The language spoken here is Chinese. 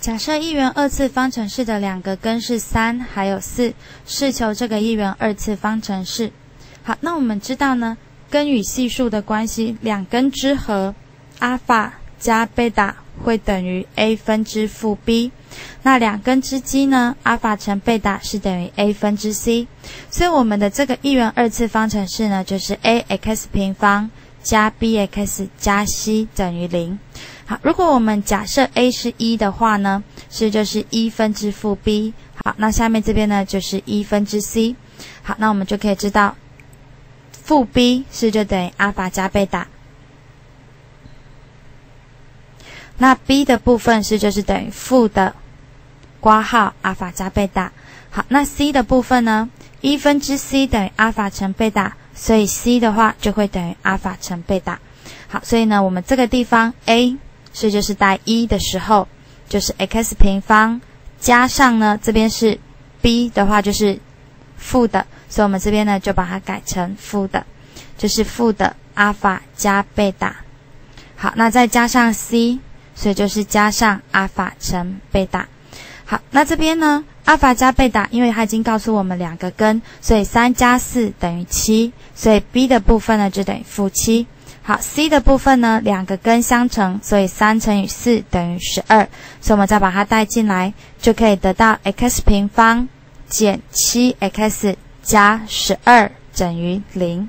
假设一元二次方程式的两个根是三还有四，试求这个一元二次方程式。好，那我们知道呢，根与系数的关系，两根之和，阿尔法加贝塔会等于 a 分之负 b。那两根之积呢，阿尔法乘贝塔是等于 a 分之 c。所以我们的这个一元二次方程式呢，就是 a x 平方加 b x 加 c 等于零。好，如果我们假设 a 是一的话呢，是就是一分之负 b。好，那下面这边呢就是一分之 c。好，那我们就可以知道，负 b 是就等于阿尔法加贝塔。那 b 的部分是就是等于负的括号阿尔法加贝塔。好，那 c 的部分呢，一分之 c 等于阿尔法乘贝塔，所以 c 的话就会等于阿尔法乘贝塔。好，所以呢，我们这个地方 a。所以就是带一的时候，就是 x 平方加上呢，这边是 b 的话就是负的，所以我们这边呢就把它改成负的，就是负的阿尔法加贝塔。好，那再加上 c，所以就是加上阿尔法乘贝塔。好，那这边呢，阿尔法加贝塔，因为它已经告诉我们两个根，所以三加四等于七，所以 b 的部分呢就等于负七。好，c 的部分呢，两个根相乘，所以三乘以四等于十二，所以我们再把它带进来，就可以得到 x 平方减七 x 加十二等于零。